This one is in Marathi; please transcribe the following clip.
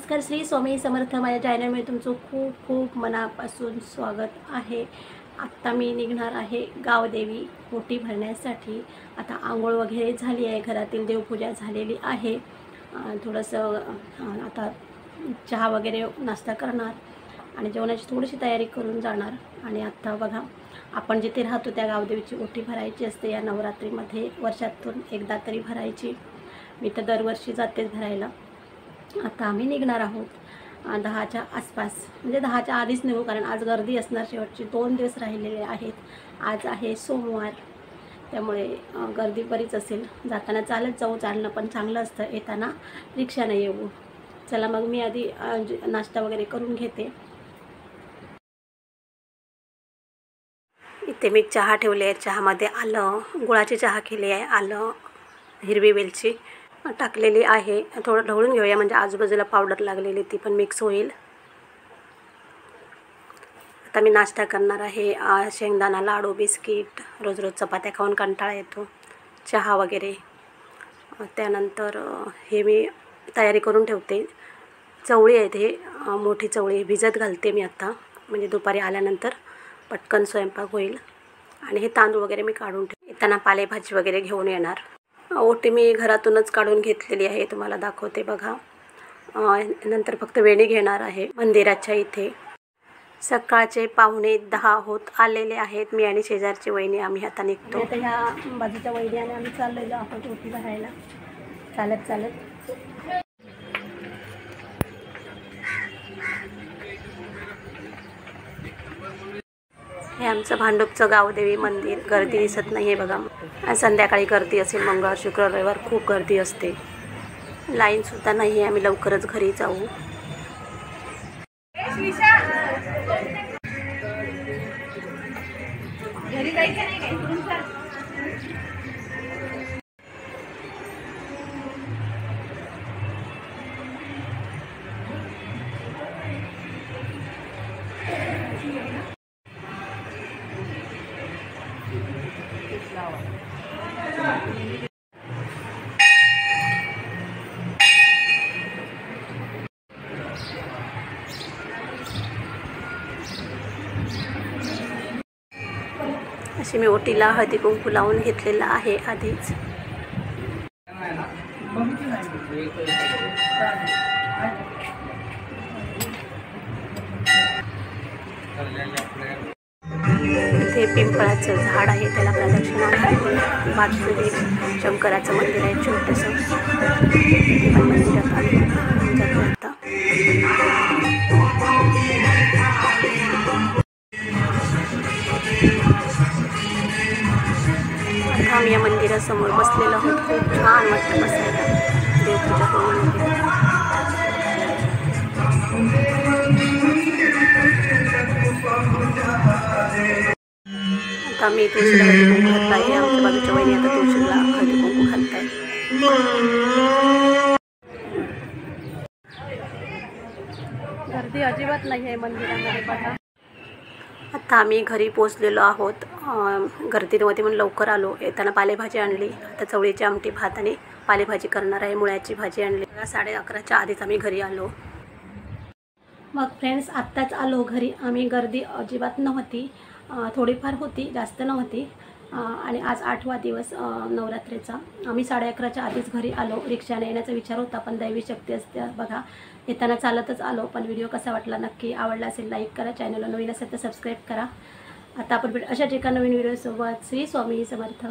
नमस्कार श्री स्वामी समर्थ माझ्या चॅनलमध्ये तुमचं खूप खूप मनापासून स्वागत आहे. आत्ता मी निघणार आहे गावदेवी ओटी भरण्यासाठी. आता आंघोळ वगैरे झाली आहे घरातील देवपूजा झालेली आहे. थोडंसं आता चहा वगैरे नाश्ता करणार आणि जेवणाची थोडीशी तयारी करून जाणार. आणि आत्ता बघा आपण जिथे राहतो त्या गावदेवीची ओटी भरायची असते. या नवरात्रीमध्ये वर्षातून एकदा तरी भरायची. मी तर दरवर्षी जातेच भरायला. आता आम्ही निघणार आहोत दहाच्या आसपास. म्हणजे दहाच्या आधीच निघू कारण आज गर्दी असणार शेवटचे दोन दिवस राहिलेले आहेत. आज आहे सोमवार. त्यामुळे गर्दी बरीच असेल. जाताना चालत जाऊ चालणं पण चांगलं असतं. येताना रिक्षानं येऊ. चला मग मी आधी नाश्ता वगैरे करून घेते. इथे मी चहा ठेवले आहे. चहामध्ये आलं गुळाची चहा केली आहे. आलं हिरवी वेलची. टाकलेली आहे. थोडं ढवळून घेऊया म्हणजे आजूबाजूला पावडर लागलेली ती पण मिक्स होईल. आता मी नाश्ता करणार आहे. शेंगदाणा लाडू बिस्किट रोज रोज चपात्या खाऊन कंटाळा येतो. चहा वगैरे. त्यानंतर हे मी तयारी करून ठेवते. चवळी आहेत हे. मोठी चवळी भिजत घालते मी आत्ता म्हणजे दुपारी आल्यानंतर पटकन स्वयंपाक होईल. आणि हे तांदूळ वगैरे मी काढून ठेव येताना पालेभाजी वगैरे घेऊन येणार. ओटी मी घरातूनच काढून घेतलेली आहे तुम्हाला दाखवते बघा. नंतर फक्त वेणी घेणार आहे मंदिराच्या इथे. सकाळचे पाहुणे दहा होत आलेले आहेत मी आणि शेजारची वहिनी आम्ही आता निघतो. ह्या बाजूच्या वहिनी आम्ही चाललेलो आहोत ओटी भरायला. चालत चालत. हे आमचं भांडुपचं गावदेवी मंदिर. गर्दी दिसत नाही आहे बघा. आज संध्याकाळी गर्दी असेल मंगळवार शुक्र रविवार खूप गर्दी असते. लाईनसुद्धा नाही आहे आम्ही लवकरच घरी जाऊ. अशी मी ओटीला हळदी कुंकू लावून घेतलेला आहे आधीच. इथे पिंपळाचं झाड आहे त्याला प्रदक्षिणा घालते बाजूला शंकराचं मंदिर आहे छोटंसं. मंदिरात आता आम्ही या मंदिरासमोर बसलेलो आहोत खूप छान वाटतं बसायला. देवपूजा करून आता मी तुळशीला हळदी कुंकू घातला आहे आमच्या बाजूच्या वहिनी आता तुळशीला हळदी कुंकू घालत आहे गर्दी अजिबात नाही आहे मंदिरामध्ये बघा. आता आम्ही घरी पोचलेलो आहोत. गर्दीमध्ये गर्दी नव्हती म्हणून लवकर आलो. येताना पालेभाजी आणली. आता चवळीची आमटी भात आणि पालेभाजी करणार आहे. मुळ्याची भाजी आणली. साडे अकराच्या आधीच आम्ही घरी आलो. मग फ्रेंड्स आत्ताच आलो घरी. आम्ही गर्दी अजिबात नव्हती. थोडीफार होती. जास्त नव्हती. आणि आज आठवा दिवस नवरात्रीचा. आम्ही साडे अकराच्या आधीच घरी आलो. रिक्षाने येण्याचा विचार होता पण दैवी शक्ती असते. बघा येताना चालतच आलो पण व्हिडिओ कसा वाटला नक्की आवडला असेल लाईक करा. चॅनलला नवीन असेल तर सबस्क्राईब करा. आता आपण भेट अशा ठिकाणी नवीन व्हिडिओसोबत. श्री स्वामी समर्थ.